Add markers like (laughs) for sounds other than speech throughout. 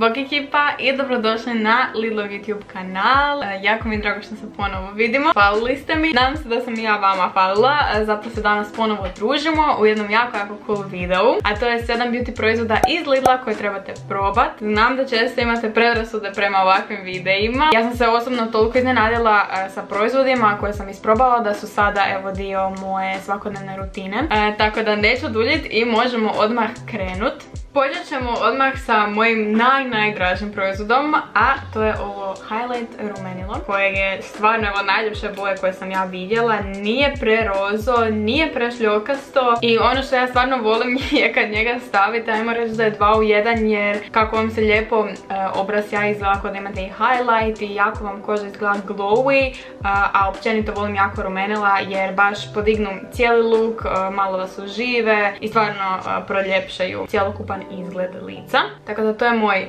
Bok ekipa i dobrodošli na Lidlov YouTube kanal. E, jako mi je drago što se ponovo vidimo. Falili ste mi. Nadam se da sam i ja vama falila. E, zato se danas ponovo družimo u jednom jako jako cool videu. A to je 7 beauty proizvoda iz Lidla koje trebate probat. Znam da često imate predrasude prema ovakvim videima. Ja sam se osobno toliko iznenadila e, sa proizvodima koje sam isprobala da su sada evo dio moje svakodnevne rutine. Tako da neću duljiti i možemo odmah krenut. Počet ćemo odmah sa mojim naj najdražim proizvodom, a to je ovo Highlight Rumenilo, koje je stvarno evo najljepše boje koje sam ja vidjela. Nije prerozo, nije prešljokasto i ono što ja stvarno volim (laughs) je kad njega stavite, ajmo reći da je dva u jedan jer kako vam se lijepo e, obraz ja izgleda kod imate i highlight i jako vam koža izgleda glowy, a općenito volim jako rumenila jer baš podignu cijeli look, e, malo vas užive i stvarno e, proljepšaju cijelokupan izgled lica. Tako da to je moj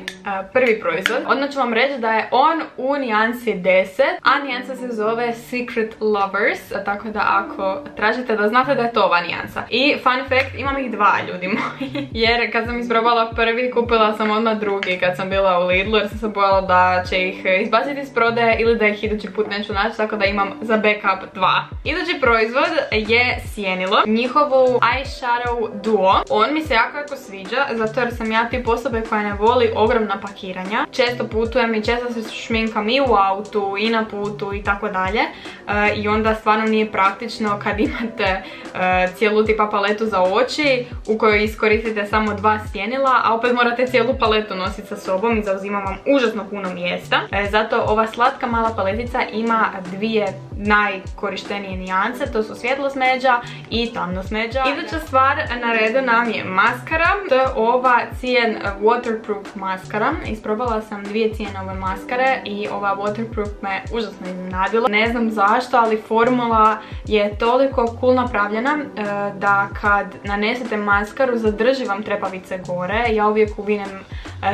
prvi proizvod. Odmah ću vam reći da je on u nijansi 10, a nijansa se zove Secret Lovers, tako da ako tražite da znate da je to ova nijansa. I fun fact, imam ih dva ljudi moji, (laughs) jer kad sam isprobala prvi, kupila sam odmah drugi kad sam bila u Lidlu, jer sam se bojala da će ih izbaciti iz prodaje ili da ih idući put neću naći, tako da imam za backup dva. Idući proizvod je Sjenilo, njihovu eyeshadow duo. On mi se jako jako sviđa, zato jer sam ja tip osobe koja ne voli ogromna pakiranja. Često putujem i često se šminkam i u autu i na putu i tako dalje. E, I onda stvarno nije praktično kad imate e, cijelu tipa paletu za oči u kojoj iskoristite samo dva stjenila, a opet morate cijelu paletu nositi sa sobom i zauzima vam užasno puno mjesta. E, zato ova slatka mala paletica ima dvije najkorištenije nijance, to su svjetlo smeđa i tamno smeđa. Iduća stvar na redu nam je maskara, to je ova cijen waterproof maskara. Isprobala sam dvije cijene ove maskare i ova waterproof me užasno iznenadila. Ne znam zašto, ali formula je toliko cool napravljena e, da kad nanesete maskaru zadrži vam trepavice gore. Ja uvijek uvinem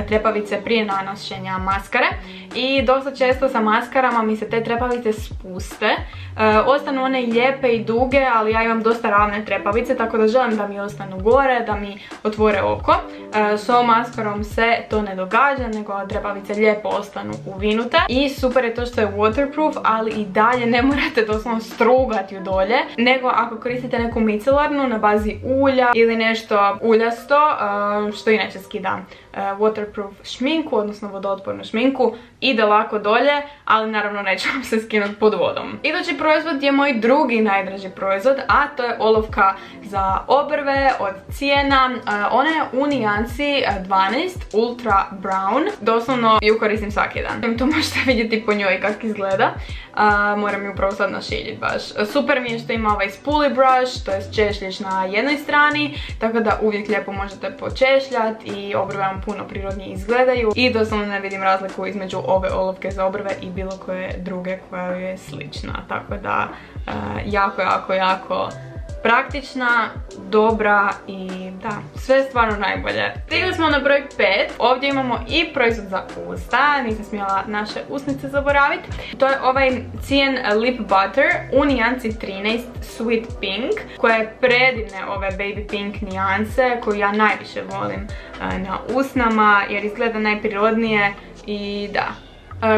trepavice prije nanošenja maskare i dosta često sa maskarama mi se te trepavice spuste. E, ostanu one lijepe i duge, ali ja imam dosta ravne trepavice, tako da želim da mi ostanu gore, da mi otvore oko. E, s ovom maskarom se to ne događa, nego trepavice lijepo ostanu uvinute. I super je to što je waterproof, ali i dalje ne morate doslovno strugati ju dolje, nego ako koristite neku micelarnu na bazi ulja ili nešto uljasto, e, što inače skida waterproof šminku, odnosno vodootpornu šminku, ide lako dolje, ali naravno neće vam se skinuti pod vodom. Idući proizvod je moj drugi najdraži proizvod, a to je olovka za obrve od cijena. E, ona je u nijansi 12 Ultra Brown. Doslovno ju koristim svaki dan. To možete vidjeti po njoj kako izgleda. moram ju upravo sad našiljiti baš. Super mi je što ima ovaj spoolie brush, to je češljiš na jednoj strani, tako da uvijek lijepo možete počešljati i obrve vam puno prirodnije izgledaju. I doslovno ne vidim razliku između ove olovke za obrve i bilo koje druge koja je slična. Tako da e, jako, jako, jako praktična, dobra i da, sve stvarno najbolje. Stigli smo na broj 5. Ovdje imamo i proizvod za usta, nisam smjela naše usnice zaboraviti. To je ovaj cijen Lip Butter u nijanci 13 Sweet Pink, koja je predivne ove baby pink nijanse koju ja najviše volim e, na usnama jer izgleda najprirodnije i da,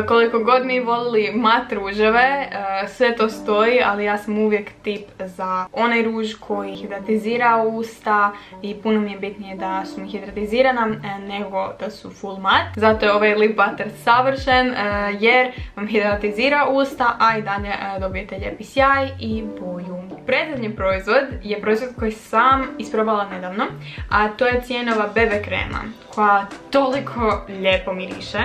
koliko god mi volili mat ruževe, e, sve to stoji, ali ja sam uvijek tip za onaj ruž koji hidratizira usta i puno mi je bitnije da su mi hidratizirana e, nego da su full mat. Zato je ovaj lip butter savršen jer vam hidratizira usta, a i dalje dobijete lijepi sjaj i boju. Predzadnji proizvod je proizvod koji sam isprobala nedavno, a to je cijenova bebe krema koja toliko lijepo miriše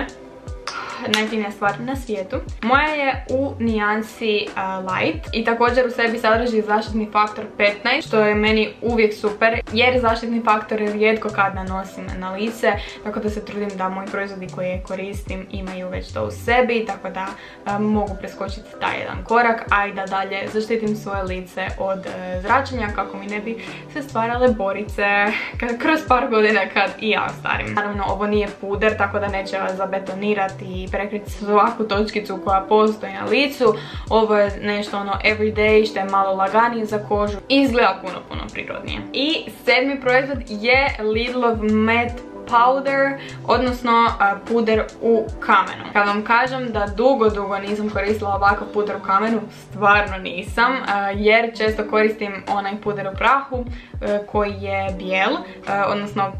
najfinija stvar na svijetu. Moja je u nijansi light i također u sebi sadrži zaštitni faktor 15 što je meni uvijek super jer zaštitni faktor rijetko kad nanosim na lice tako da se trudim da moji proizvodi koje koristim imaju već to u sebi tako da mogu preskočiti taj jedan korak a i da dalje zaštitim svoje lice od e, zračenja kako mi ne bi se stvarale borice (laughs) kroz par godina kad i ja starim. Naravno ovo nije puder tako da neće vas zabetonirati i prekriti svaku točkicu koja postoji na licu. Ovo je nešto ono everyday što je malo laganije za kožu izgleda puno puno prirodnije. I sedmi proizvod je Lidlov Matte powder, odnosno puder u kamenu. Kad vam kažem da dugo, dugo nisam koristila ovakav puder u kamenu, stvarno nisam, jer često koristim onaj puder u prahu koji je bijel, odnosno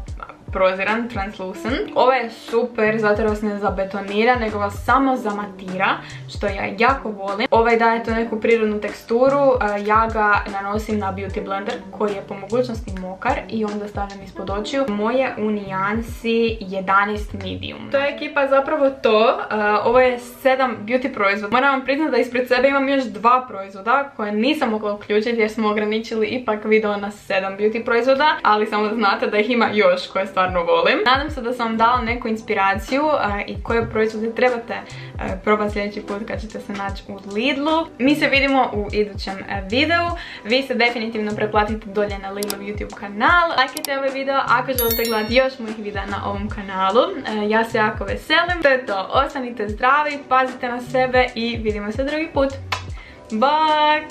proziran, translucent. Ovo je super zato jer vas ne zabetonira, nego vas samo zamatira, što ja jako volim. Ovaj daje tu neku prirodnu teksturu, ja ga nanosim na Beauty Blender koji je po mogućnosti mokar i onda stavljam ispod očiju. Moje u nijansi 11 medium. To je ekipa zapravo to. Ovo je 7 beauty proizvoda. Moram vam priznati da ispred sebe imam još dva proizvoda koje nisam mogla uključiti jer smo ograničili ipak video na 7 beauty proizvoda, ali samo da znate da ih ima još koje stvarno stvarno volim. Nadam se da sam vam dala neku inspiraciju i koje proizvode trebate probati sljedeći put kad ćete se naći u Lidlu. Mi se vidimo u idućem videu. Vi se definitivno preplatite dolje na Lidlov YouTube kanal. Lajkajte ovaj video ako želite gledati još mojih videa na ovom kanalu. Ja se jako veselim. To je to. Ostanite zdravi, pazite na sebe i vidimo se drugi put. Bak!